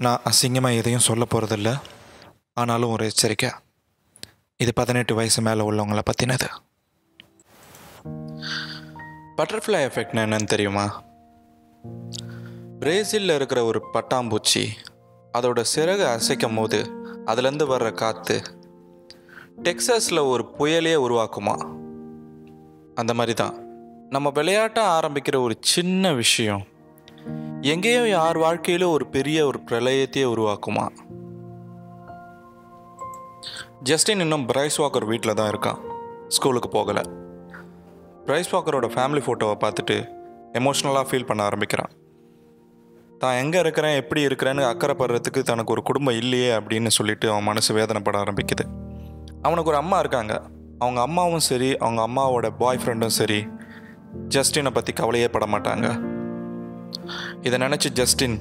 நான் அசிங்கமாக எதையும் சொல்ல போகிறதில்ல ஆனாலும் ஒரு எச்சரிக்கை. இது பதினெட்டு வயசு மேலே உள்ளவங்கள பற்றினது பட்டர்ஃப்ளை எஃபெக்ட்னா என்னன்னு தெரியுமா? பிரேசிலில் இருக்கிற ஒரு பட்டாம்பூச்சி அதோட சிறகு அசைக்கும் போது அதுலேருந்து வர்ற காற்று டெக்ஸஸில் ஒரு புயலையே உருவாக்குமா? அந்த மாதிரி தான் நம்ம விளையாட்டாக ஆரம்பிக்கிற ஒரு சின்ன விஷயம். எங்கேயோ யார் வாழ்க்கையிலும் ஒரு பெரிய ஒரு பிரளயத்தையே உருவாக்குமா? ஜஸ்டின் இன்னும் பிரைஸ் வாக்கர் வீட்டில் தான் இருக்கான். ஸ்கூலுக்கு போகலை. பிரைஸ் வாக்கரோட ஃபேமிலி ஃபோட்டோவை பார்த்துட்டு எமோஷ்னலாக ஃபீல் பண்ண ஆரம்பிக்கிறான். தான் எங்கே இருக்கிறேன் எப்படி இருக்கிறேன்னு அக்கறைப்படுறதுக்கு தனக்கு ஒரு குடும்பம் இல்லையே அப்படின்னு சொல்லிட்டு அவன் மனசு வேதனைப்பட ஆரம்பிக்குது. அவனுக்கு ஒரு அம்மா இருக்காங்க. அவங்க அம்மாவும் சரி அவங்க அம்மாவோட பாய் ஃப்ரெண்டும் சரி. ஜஸ்டினை பற்றி கவலையே பட மாட்டாங்க. இதை நினச்சி ஜஸ்டின்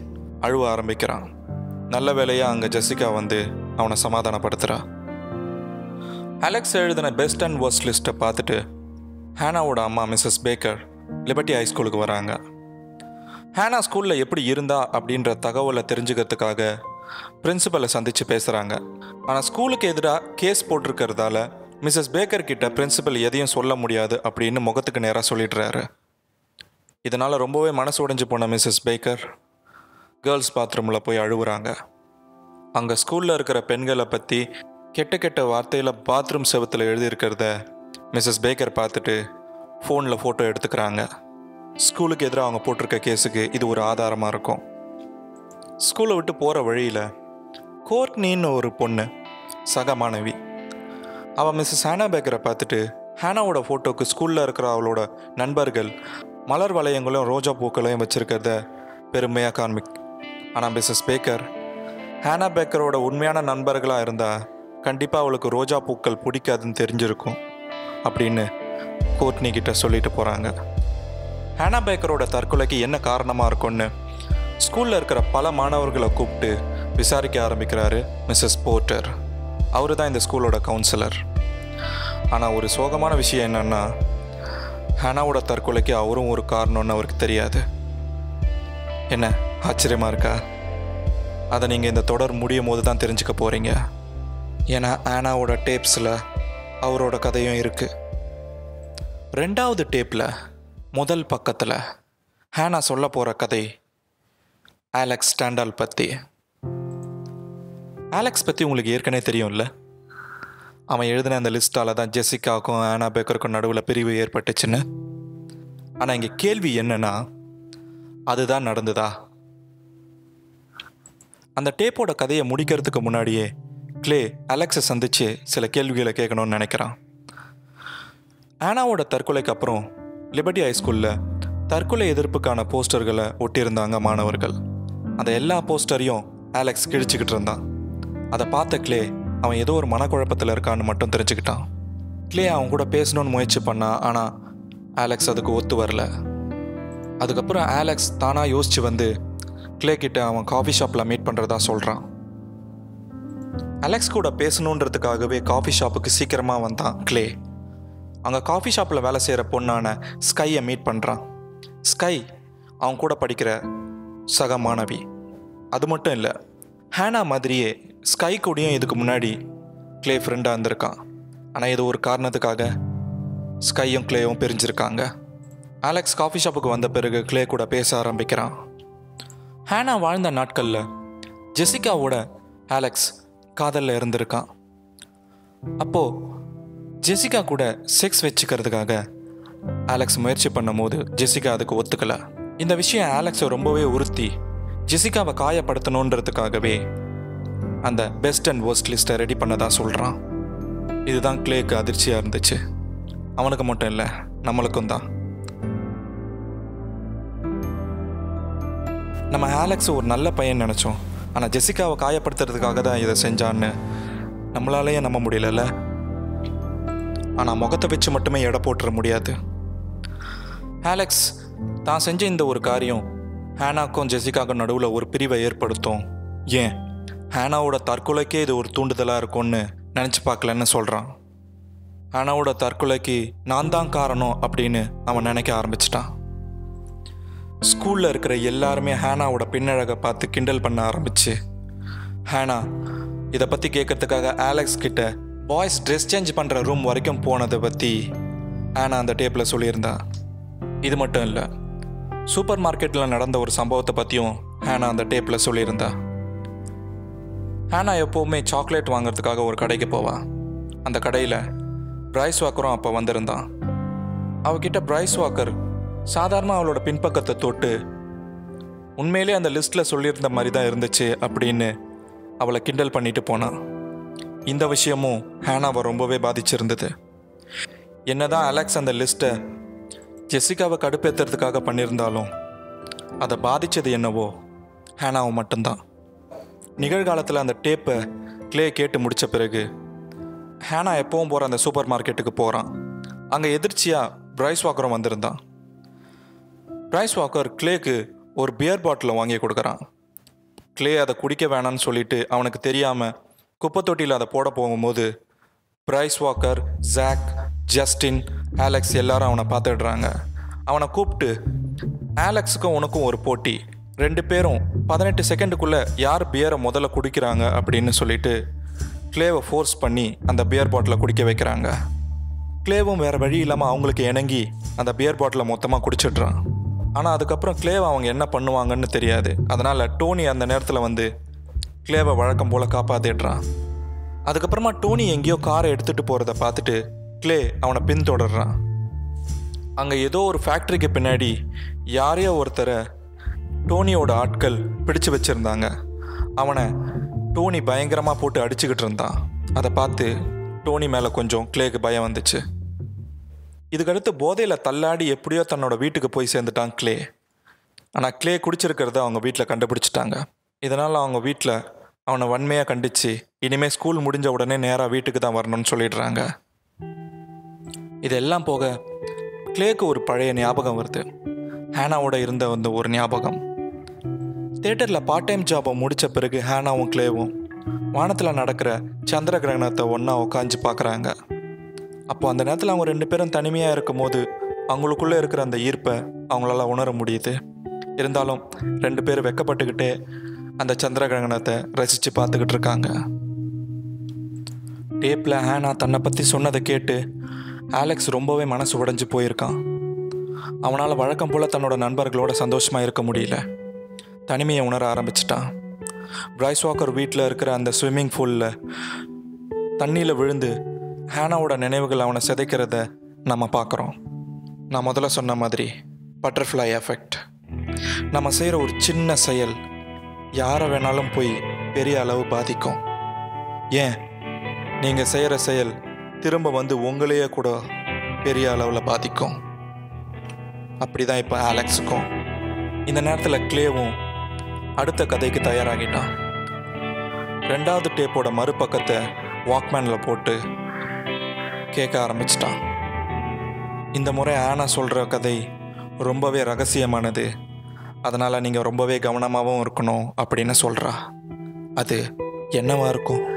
அழுவ ஆரம்பிக்கிறான். நல்ல வேலையாக அங்கே ஜெசிகா வந்து அவனை சமாதானப்படுத்துகிறா அலெக்ஸ் எழுதின பெஸ்ட் அண்ட் ஒர்ஸ்ட் லிஸ்ட்டை பார்த்துட்டு ஹேனாவோட அம்மா மிஸ்ஸஸ் பேக்கர் லிபர்ட்டி ஹை ஸ்கூலுக்கு வராங்க. ஹேனா ஸ்கூலில் எப்படி இருந்தா அப்படின்ற தகவலை தெரிஞ்சுக்கிறதுக்காக பிரின்சிபலை சந்தித்து பேசுகிறாங்க ஆனால் ஸ்கூலுக்கு எதிராக கேஸ் போட்டிருக்கிறதால மிஸ்ஸஸ் பேக்கர் கிட்ட பிரின்சிபல் எதையும் சொல்ல முடியாது அப்படின்னு முகத்துக்கு நேராக சொல்லிடுறாரு. இதனால் ரொம்பவே மனசு உடைஞ்சு போன மிஸ்ஸஸ் பேக்கர். கேர்ள்ஸ் பாத்ரூமில் போய் அழுகுறாங்க அங்கே ஸ்கூலில் இருக்கிற பெண்களை பற்றி கெட்ட கெட்ட வார்த்தையில் பாத்ரூம் செவத்தில் எழுதியிருக்கிறத மிஸ்ஸஸ் பேக்கர் பார்த்துட்டு ஃபோனில் ஃபோட்டோ எடுத்துக்கிறாங்க. ஸ்கூலுக்கு எதிராக அவங்க போட்டிருக்க கேஸுக்கு இது ஒரு ஆதாரமாக இருக்கும். ஸ்கூலை விட்டு போகிற வழியில் கோர்ட்னின்னு ஒரு பொண்ணு சக மாணவி. அவள் மிஸ்ஸஸ் ஹேனா பேக்கரை பார்த்துட்டு ஹேனாவோட ஃபோட்டோக்கு ஸ்கூலில் இருக்கிற அவளோட நண்பர்கள் மலர் வளையங்களும் ரோஜா பூக்களையும் வச்சுருக்கிறத பெருமையாக காண்பிக் ஆனால் மிஸ்ஸஸ் பேக்கர் ஹேனா பேக்கரோட உண்மையான நண்பர்களாக இருந்தால் கண்டிப்பாக அவளுக்கு ரோஜா பூக்கள் பிடிக்காதுன்னு தெரிஞ்சிருக்கும் அப்படின்னு கோர்ட்னி கிட்ட சொல்லிட்டு போகிறாங்க ஹேனா பேக்கரோட தற்கொலைக்கு என்ன காரணமாக இருக்கும்னு ஸ்கூலில் இருக்கிற பல மாணவர்களை கூப்பிட்டு விசாரிக்க ஆரம்பிக்கிறாரு மிஸ்ஸஸ் போர்ட்டர். அவரு தான் இந்த ஸ்கூலோட கவுன்சிலர். ஆனால் ஒரு சோகமான விஷயம் என்னென்னா ஹேனாவோட தற்கொலைக்கு அவரும் ஒரு காரணம்னு அவருக்கு தெரியாது. என்ன ஆச்சரியமாக இருக்கா? அதை நீங்கள் இந்த தொடர் முடியும் போது தான் தெரிஞ்சுக்க போகிறீங்க ஏன்னா ஆனாவோட டேப்ஸில் அவரோட கதையும் இருக்குது ரெண்டாவது டேப்பில் முதல் பக்கத்தில் ஹேனா சொல்ல போகிற கதை ஆலெக்ஸ் ஸ்டாண்டால் பற்றி ஆலெக்ஸ் பற்றி உங்களுக்கு ஏற்கனவே தெரியும்ல? அவன் எழுதின அந்த லிஸ்ட்டால் தான் ஜெசிகாவுக்கும் ஆனா பேக்கருக்கும் நடுவில் பிரிவு ஏற்பட்டுச்சுன்னு. ஆனால் இங்கே கேள்வி என்னன்னா அதுதான் நடந்ததா? அந்த டேப்போட கதையை முடிக்கிறதுக்கு முன்னாடியே கிளே அலெக்ஸை சந்திச்சு சில கேள்விகளை கேட்கணும்னு நினைக்கிறான். ஆனாவோட தற்கொலைக்கு அப்புறம் லிபர்டி ஹைஸ்கூலில் தற்கொலை எதிர்ப்புக்கான போஸ்டர்களை ஒட்டியிருந்தாங்க மாணவர்கள். அந்த எல்லா போஸ்டரையும் அலெக்ஸ் கிழிச்சுக்கிட்டு இருந்தான். அதை பார்த்த கிளே அவன் ஏதோ ஒரு மனக்குழப்பத்தில் இருக்கான்னு மட்டும் தெரிஞ்சுக்கிட்டான். கிளே அவன் கூட பேசணும்னு முயற்சி பண்ணான் ஆனால் ஆலெக்ஸ் அதுக்கு ஒத்து வரல. அதுக்கப்புறம் ஆலெக்ஸ் தானாக யோசித்து வந்து கிளே கிட்ட அவன் காஃபி ஷாப்பில் மீட் பண்ணுறதா சொல்கிறான் அலெக்ஸ் கூட பேசணுன்றதுக்காகவே காஃபி ஷாப்புக்கு சீக்கிரமாக வந்தான் கிளே. அங்கே காஃபி ஷாப்பில் வேலை செய்கிற பொண்ணான ஸ்கையை மீட் பண்ணுறான் ஸ்கை அவன் கூட படிக்கிற சக மாணவி. அது மட்டும் இல்லை ஹேனா மாதிரியே ஸ்கை கூடயும் இதுக்கு முன்னாடி கிளே ஃப்ரெண்டாக இருந்திருக்கான். ஆனால் இது ஒரு காரணத்துக்காக ஸ்கையும் கிளேயும் பிரிஞ்சிருக்காங்க. ஆலெக்ஸ் காஃபி ஷாப்புக்கு வந்த பிறகு கிளே கூட பேச ஆரம்பிக்கிறான். ஹேனா வாழ்ந்த நாட்களில் ஜெசிகாவோட ஆலெக்ஸ் காதலில் இருந்திருக்கான். அப்போது ஜெசிகா கூட செக்ஸ் வச்சுக்கிறதுக்காக ஆலெக்ஸ் முயற்சி பண்ணும்போது ஜெசிகா அதுக்கு ஒத்துக்கலை. இந்த விஷயம் ஆலெக்ஸை ரொம்பவே உறுத்தி ஜெசிகாவை காயப்படுத்தணுன்றதுக்காகவே அந்த பெஸ்ட் அண்ட் worst லிஸ்ட்டை ரெடி பண்ணதாக சொல்கிறான் இதுதான் கிளேக்கு அதிர்ச்சியாக இருந்துச்சு. அவனுக்கு மட்டும் இல்லை நம்மளுக்கும் தான். நம்ம ஆலெக்ஸ் ஒரு நல்ல பையன் நினச்சோம். ஆனால் ஜெசிகாவை காயப்படுத்துறதுக்காக தான் இதை செஞ்சான்னு நம்மளாலேயே நம்ப முடியலல்ல. ஆனால் முகத்தை வச்சு மட்டுமே எடை போட்டுற முடியாது. ஆலெக்ஸ் தான் செஞ்ச இந்த ஒரு காரியம் ஹேனாக்கும் ஜெசிகாக்கும் நடுவில் ஒரு பிரிவை ஏற்படுத்தும். ஏன்? ஹேனாவோட தற்கொலைக்கே இது ஒரு தூண்டுதலாக இருக்கும்னு நினச்சி பார்க்கலன்னு சொல்கிறான் ஹேனாவோட தற்கொலைக்கு நான் தான் காரணம் அப்படின்னு அவன் நினைக்க ஆரம்பிச்சிட்டான். ஸ்கூலில் இருக்கிற எல்லாருமே ஹேனாவோட பின்னழகை பார்த்து கிண்டல் பண்ண ஆரம்பிச்சு. ஹேனா இதை பற்றி கேட்கறதுக்காக ஆலெக்ஸ் கிட்ட பாய்ஸ் ட்ரெஸ் சேஞ்ச் பண்ணுற ரூம் வரைக்கும் போனதை பற்றி ஹேனா அந்த டேப்பில் சொல்லியிருந்தா. இது மட்டும் இல்லை சூப்பர் மார்க்கெட்டில் நடந்த ஒரு சம்பவத்தை பற்றியும் ஹேனா அந்த டேப்பில் சொல்லியிருந்தா. ஹேனா எப்போவுமே சாக்லேட் வாங்குறதுக்காக ஒரு கடைக்கு போவா. அந்த கடையில் பிரைஸ் வாக்கரும் அப்போ வந்திருந்தான். அவகிட்ட பிரைஸ் வாக்கர் சாதாரணமாக அவளோட பின்பக்கத்தை தொட்டு உண்மையிலே அந்த லிஸ்ட்டில் சொல்லியிருந்த மாதிரி தான் இருந்துச்சு அப்படின்னு அவளை கிண்டல் பண்ணிட்டு போனான் இந்த விஷயமும் ஹேனாவை ரொம்பவே பாதிச்சிருந்தது. என்னதான் அலெக்ஸ் அந்த லிஸ்ட்டை ஜெசிகாவை கடுப்பேற்றுறதுக்காக பண்ணியிருந்தாலும் அதை பாதித்தது என்னவோ ஹேனாவை மட்டும்தான். நிகழ்காலத்தில் அந்த டேப்பை கிளே கேட்டு முடித்த பிறகு ஹேனா எப்பவும் போகிற அந்த சூப்பர் மார்க்கெட்டுக்கு போகிறான் அங்கே எதிர்ச்சியாக பிரைஸ் வாக்கரும் வந்திருந்தான். பிரைஸ் வாக்கர் க்ளேக்கு ஒரு பியர் பாட்டிலை வாங்கி கொடுக்குறான். கிளே அதை குடிக்க வேணாம்னு சொல்லிட்டு அவனுக்கு தெரியாமல் குப்பை தொட்டியில் அதை போட போகும்போது Bryce Walker Jack Justin Alex எல்லாரும் அவனை பார்த்துடுறாங்க. அவனை கூப்பிட்டு ஆலெக்ஸுக்கும் உனக்கும் ஒரு போட்டி. ரெண்டு பேரும் பதினெட்டு செகண்டுக்குள்ளே யார் பியரை முதல்ல குடிக்கிறாங்க அப்படின்னு சொல்லிட்டு க்ளேவை ஃபோர்ஸ் பண்ணி அந்த பியர் பாட்டிலை குடிக்க வைக்கிறாங்க. க்ளேவும் வேறு வழி இல்லாமல் அவங்களுக்கு இணங்கி அந்த பியர் பாட்டிலை மொத்தமாக குடிச்சிடுறான். ஆனால் அதுக்கப்புறம் க்ளேவை அவங்க என்ன பண்ணுவாங்கன்னு தெரியாது. அதனால் டோனி அந்த நேரத்தில் வந்து க்ளேவை வழக்கம் போல் காப்பாற்றிடுறான் அதுக்கப்புறமா டோனி எங்கேயோ காரை எடுத்துகிட்டு போகிறத பார்த்துட்டு க்ளே அவனை பின்தொடர்றான். அங்கே ஏதோ ஒரு ஃபேக்ட்ரிக்கு பின்னாடி யாரையோ ஒருத்தரை டோனியோட ஆட்கள் பிடிச்சு வச்சுருந்தாங்க. அவனை டோனி பயங்கரமாக போட்டு அடிச்சுக்கிட்டு இருந்தான். அதை பார்த்து டோனி மேலே கொஞ்சம் க்ளேக்கு பயம் வந்துச்சு. இதுக்கடுத்து போதையில் தள்ளாடி எப்படியோ தன்னோட வீட்டுக்கு போய் சேர்ந்துட்டான் க்ளே. ஆனால் க்ளே குடிச்சிருக்கிறத அவங்க வீட்டில் கண்டுபிடிச்சிட்டாங்க. இதனால் அவங்க வீட்டில் அவனை வன்மையாக கண்டிச்சு இனிமேல் ஸ்கூல் முடிஞ்ச உடனே நேராக வீட்டுக்கு தான் வரணும்னு சொல்லிடுறாங்க. இதெல்லாம் போக க்ளேக்கு ஒரு பழைய ஞாபகம் வருது. ஹேனாவோட இருந்த அந்த ஒரு ஞாபகம். தேட்டரில் பார்ட் டைம் ஜாபை முடித்த பிறகு ஹேனாவும் க்ளேவும். வானத்தில் நடக்கிற சந்திர கிரகணத்தை ஒன்றா உட்காந்து பார்க்குறாங்க அப்போ அந்த நேரத்தில் அவங்க ரெண்டு பேரும் தனிமையாக இருக்கும்போது அவங்களுக்குள்ளே இருக்கிற அந்த ஈர்ப்பை அவங்களால உணர முடியுது. இருந்தாலும் ரெண்டு பேரும் வெக்கப்பட்டுக்கிட்டே அந்த சந்திர கிரகணத்தை ரசித்து பார்த்துக்கிட்டு இருக்காங்க. டேப்பில் ஹேனா தன்னை பற்றி சொன்னதை கேட்டு ஆலெக்ஸ் ரொம்பவே மனசு உடைஞ்சு போயிருக்கான். அவனால் வழக்கம் போல் தன்னோட நண்பர்களோட சந்தோஷமாக இருக்க முடியல. தனிமையை உணர ஆரம்பிச்சிட்டான். பிரைஸ் வாக்கர் வீட்டில் இருக்கிற அந்த ஸ்விம்மிங் பூலில் தண்ணியில் விழுந்து ஹேனாவோட நினைவுகள் அவனை சிதைக்கிறத நம்ம பார்க்குறோம். நான் முதல்ல சொன்ன மாதிரி பட்டர்ஃப்ளை எஃபெக்ட் நம்ம செய்கிற ஒரு சின்ன செயல் யாரை வேணாலும் போய் பெரிய அளவு பாதிக்கும். ஏன்? நீங்கள் செய்கிற செயல் திரும்ப வந்து உங்களையே கூட பெரிய அளவில் பாதிக்கும். அப்படி தான் இப்போ ஆலெக்ஸுக்கும். இந்த நேரத்தில் க்ளேவும் அடுத்த கதைக்கு தயாராகிட்டான் ரெண்டாவது டேப்போட மறுபக்கத்தை வாக்மேனில் போட்டு கேட்க ஆரம்பிச்சிட்டான் இந்த முறை ஆனா சொல்கிற கதை ரொம்பவே ரகசியமானது. அதனால் நீங்கள் ரொம்பவே கவனமாகவும் இருக்கணும் அப்படின்னு சொல்கிறா அது என்னவா இருக்கும்?